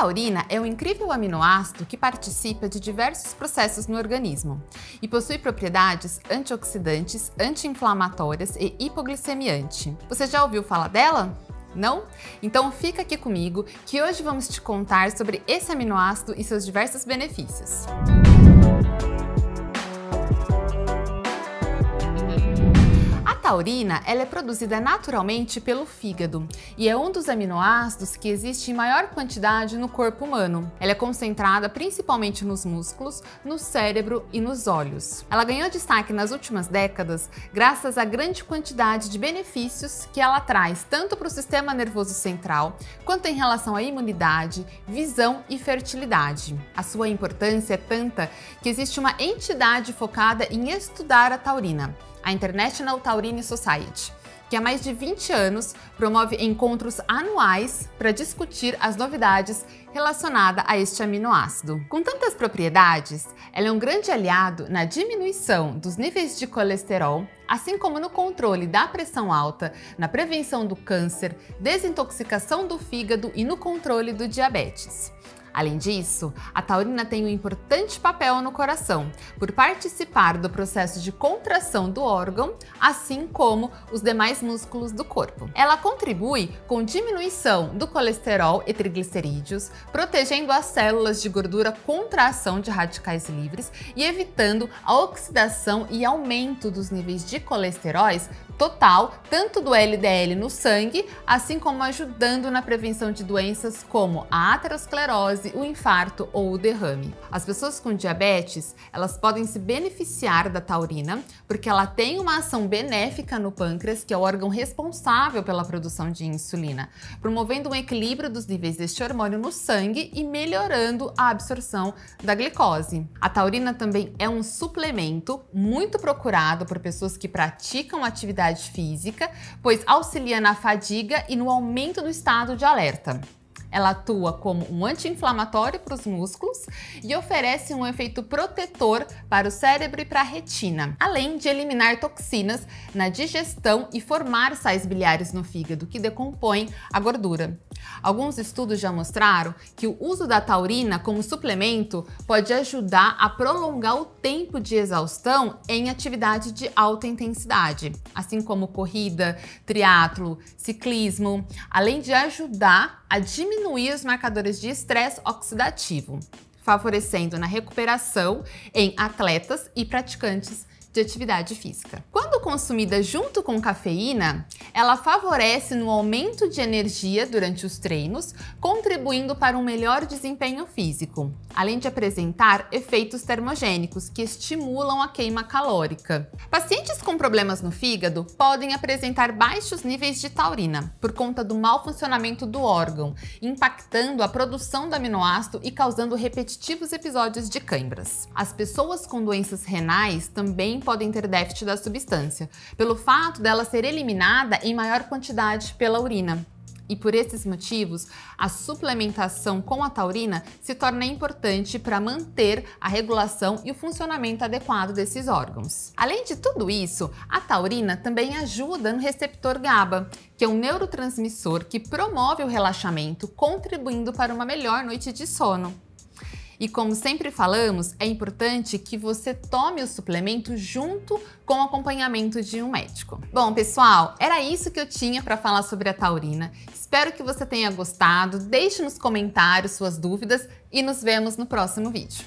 taurina é um incrível aminoácido que participa de diversos processos no organismo e possui propriedades antioxidantes, anti-inflamatórias e hipoglicemiante. Você já ouviu falar dela? Não? Então fica aqui comigo que hoje vamos te contar sobre esse aminoácido e seus diversos benefícios. Taurina ela é produzida naturalmente pelo fígado e é um dos aminoácidos que existe em maior quantidade no corpo humano. Ela é concentrada principalmente nos músculos, no cérebro e nos olhos. Ela ganhou destaque nas últimas décadas graças à grande quantidade de benefícios que ela traz tanto para o sistema nervoso central quanto em relação à imunidade, visão e fertilidade. A sua importância é tanta que existe uma entidade focada em estudar a taurina a International Taurine Society, que há mais de 20 anos promove encontros anuais para discutir as novidades relacionadas a este aminoácido. Com tantas propriedades, ela é um grande aliado na diminuição dos níveis de colesterol, assim como no controle da pressão alta, na prevenção do câncer, desintoxicação do fígado e no controle do diabetes. Além disso, a taurina tem um importante papel no coração, por participar do processo de contração do órgão, assim como os demais músculos do corpo. Ela contribui com diminuição do colesterol e triglicerídeos, protegendo as células de gordura contra a ação de radicais livres e evitando a oxidação e aumento dos níveis de colesteróis total, tanto do LDL no sangue, assim como ajudando na prevenção de doenças como a aterosclerose, o infarto ou o derrame. As pessoas com diabetes, elas podem se beneficiar da taurina, porque ela tem uma ação benéfica no pâncreas, que é o órgão responsável pela produção de insulina, promovendo um equilíbrio dos níveis deste hormônio no sangue e melhorando a absorção da glicose. A taurina também é um suplemento muito procurado por pessoas que praticam atividade atividade física, pois auxilia na fadiga e no aumento do estado de alerta. Ela atua como um anti-inflamatório para os músculos e oferece um efeito protetor para o cérebro e para a retina, além de eliminar toxinas na digestão e formar sais biliares no fígado, que decompõem a gordura. Alguns estudos já mostraram que o uso da taurina como suplemento pode ajudar a prolongar o tempo de exaustão em atividade de alta intensidade, assim como corrida, triatlo, ciclismo, além de ajudar a diminuir os marcadores de estresse oxidativo, favorecendo na recuperação em atletas e praticantes de atividade física. Quando consumida junto com cafeína, ela favorece no aumento de energia durante os treinos, contribuindo para um melhor desempenho físico, além de apresentar efeitos termogênicos que estimulam a queima calórica. Pacientes com problemas no fígado podem apresentar baixos níveis de taurina por conta do mau funcionamento do órgão, impactando a produção do aminoácido e causando repetitivos episódios de câimbras. As pessoas com doenças renais podem ter déficit da substância, pelo fato dela ser eliminada em maior quantidade pela urina. E por esses motivos, a suplementação com a taurina se torna importante para manter a regulação e o funcionamento adequado desses órgãos. Além de tudo isso, a taurina também ajuda no receptor GABA, que é um neurotransmissor que promove o relaxamento, contribuindo para uma melhor noite de sono. E como sempre falamos, é importante que você tome o suplemento junto com o acompanhamento de um médico. Bom, pessoal, era isso que eu tinha para falar sobre a taurina. Espero que você tenha gostado. Deixe nos comentários suas dúvidas e nos vemos no próximo vídeo.